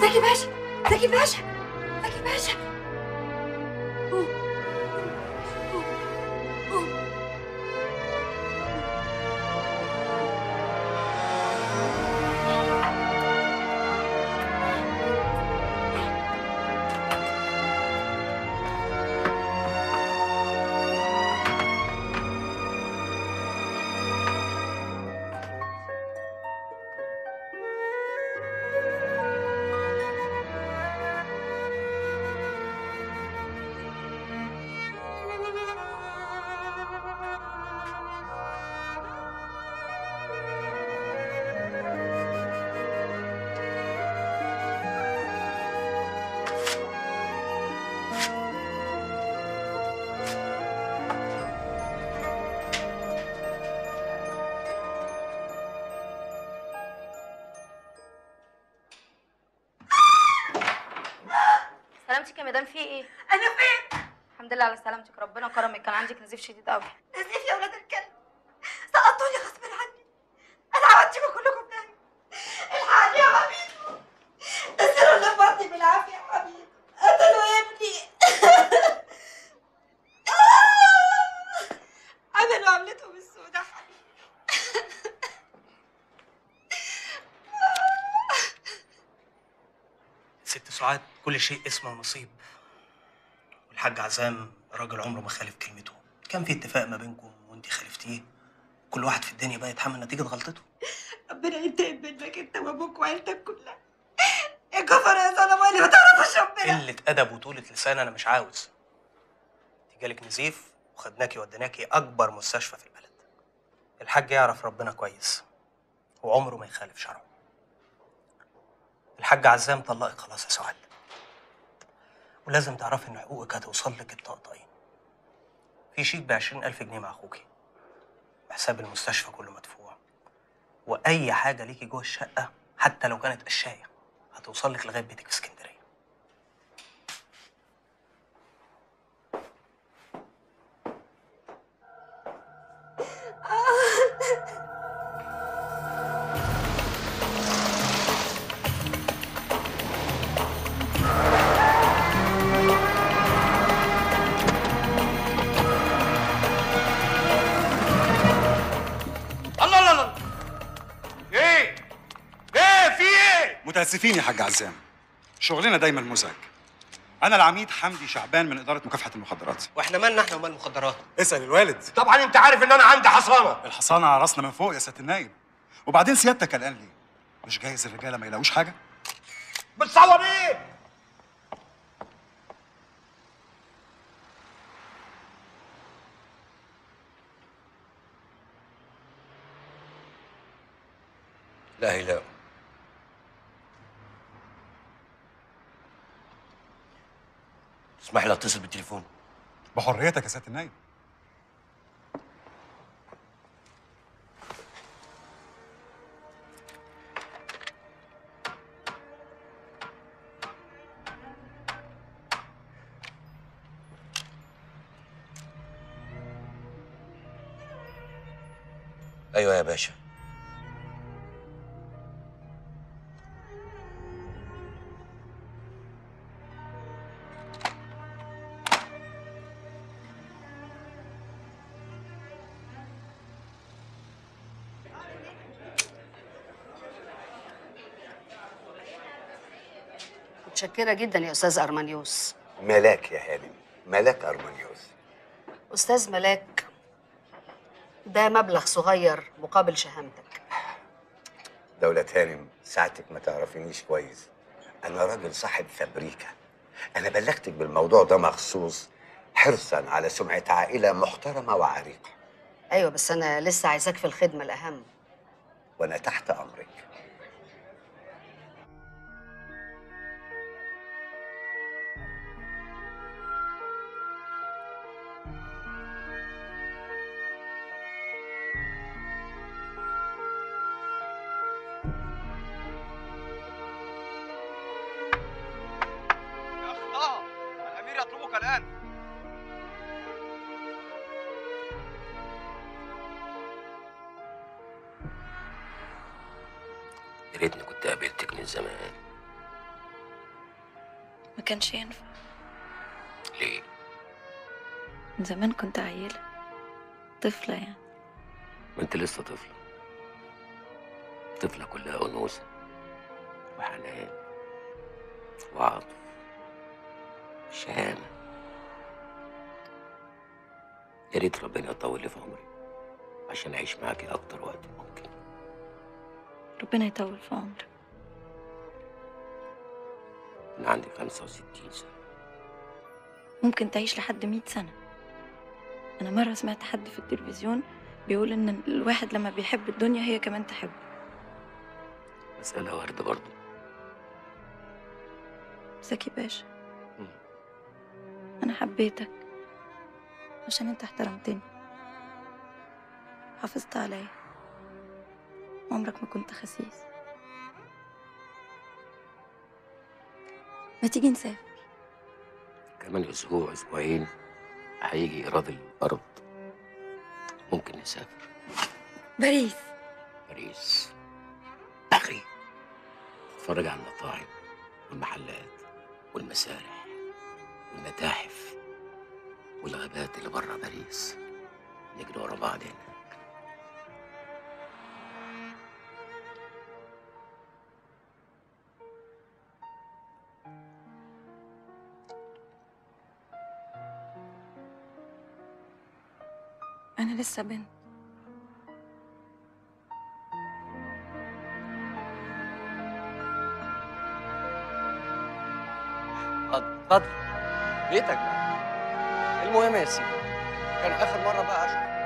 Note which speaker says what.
Speaker 1: زكي باشا زكي باشا زكي باشا
Speaker 2: سلامتك يا مدام في إيه؟
Speaker 1: أنا فين؟
Speaker 2: الحمد لله على سلامتك ربنا كرمك. كان عندك نزيف شديد قوي
Speaker 3: ست سعاد كل شيء اسمه ونصيب والحاج عزام راجل عمره ما خالف كلمته. كان في اتفاق ما بينكم وانت خالفتيه. كل واحد في الدنيا بقى يتحمل نتيجة غلطته.
Speaker 1: ربنا ينتقم منك انت وابوك وعيلتك كلها. يا كفر يا ظلمه اللي ما تعرفوش ربنا؟
Speaker 3: قلة أدب وطولة لسان أنا مش عاوز. جالك نزيف وخدناكي وديناكي أكبر مستشفى في البلد. الحاج يعرف ربنا كويس. وعمره ما يخالف شرعه. الحاج عزام طلقك خلاص يا سعاد. ولازم تعرفي إن حقوقك هتوصل لك الطقطقين في شيك بعشرين ألف جنيه مع أخوكي. وحساب المستشفى كله مدفوع. وأي حاجة ليكي جوه الشقة حتى لو كانت قشاية هتوصل لك لغاية بيتك في اسكندرية.
Speaker 4: متاسفين يا حاج عزام؟ شغلنا دايما مزعج. أنا العميد حمدي شعبان من إدارة مكافحة المخدرات.
Speaker 3: وإحنا مالنا إحنا ومال المخدرات؟
Speaker 4: اسأل الوالد.
Speaker 5: طبعا أنت عارف إن أنا عندي حصانة؟
Speaker 4: الحصانة على راسنا من فوق يا سياده النايب. وبعدين سيادتك قلقان ليه مش جايز الرجالة ما يلاقوش حاجة؟
Speaker 5: بتصور إيه؟ لا هيلاقوا اسمح لي اتصل بالتليفون.
Speaker 4: بحريتك يا سيادة النايب
Speaker 5: أيوه يا باشا.
Speaker 6: متشكرة جدا يا أستاذ أرمانيوس.
Speaker 7: ملاك يا هانم. ملاك أرمانيوس.
Speaker 6: أستاذ ملاك ده مبلغ صغير مقابل شهامتك.
Speaker 7: دولة هانم ساعتك ما تعرفينيش كويس. أنا راجل صاحب فابريكا. أنا بلغتك بالموضوع ده مخصوص حرصا على سمعة عائلة محترمة وعريقة.
Speaker 6: أيوة بس أنا لسه عايزاك في الخدمة الأهم.
Speaker 7: وأنا تحت أمرك. يتحرك الآن.
Speaker 5: يا ريتني كنت قابلتك من زمان.
Speaker 8: ما كانش ينفع.
Speaker 5: ليه؟
Speaker 8: من زمان كنت عيلة. طفلة يعني.
Speaker 5: ما انت لسه طفلة. طفلة كلها أنوثة وحنان. وعاطف. شهامة يا ريت ربنا يطول لي في عمري عشان أعيش معاكي أكتر وقت ممكن.
Speaker 8: ربنا يطول في عمرك.
Speaker 5: أنا عندي 65 سنة.
Speaker 8: ممكن تعيش لحد مئة سنة. أنا مرة سمعت حد في التلفزيون بيقول إن الواحد لما بيحب الدنيا هي كمان تحبه.
Speaker 5: مسألة واردة برضه.
Speaker 8: زكي باشا. أنا حبيتك. عشان أنت احترمتني. حافظت عليا. عمرك ما كنت خسيس. ما تيجي نسافر؟
Speaker 5: كمان أسبوع أسبوعين. هيجي إيراد الأرض. ممكن نسافر.
Speaker 8: باريس.
Speaker 5: باريس. أخي نتفرج على المطاعم والمحلات والمسارح والمتاحف. والغابات اللي بره باريس. نجري ورا بعض هناك
Speaker 8: أنا لسه بنت.
Speaker 3: اتفضل. اتفضل بيتك. بقى المهم يا سيدي كان آخر مرة بقى أشوف